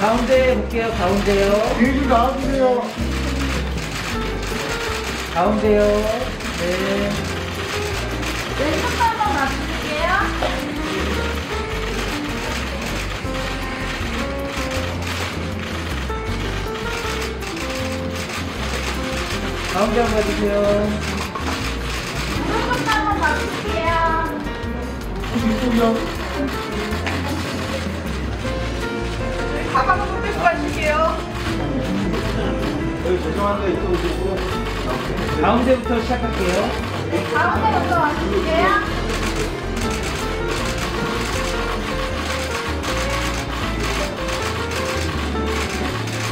가운데 볼게요. 가운데요. 뒤로 나와주세요. 가운데요. 네. 왼쪽 한번 맞출게요. 가운데 한번 봐주세요. 오른쪽 한번 맞출게요. 이쪽이요. 죄송한데 이쪽 오시고. 가운데부터 시작할게요. 네, 가운데 먼저 맞출게요.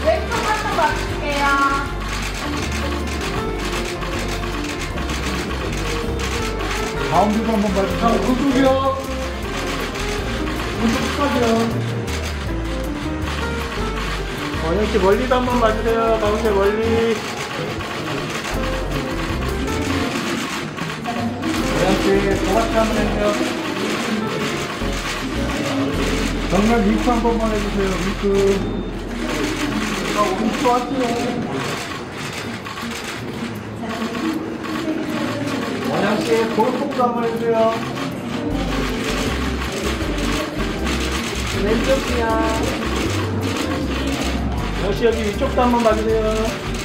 왼쪽 한번 맞출게요. 가운데도 한번 봐주세요. 오쪽 끝까지요. 원영 씨 멀리도 한번 봐주세요. 가운데 멀리. 고양씨, 도마치 한번 해주세요. 정면 윙크 한 번만 해주세요. 윙크. 자, 오른쪽 왔어요. 원양씨, 골프도 한번 해주세요. 왼쪽이요. 영씨 여기 위쪽도 한번 봐주세요.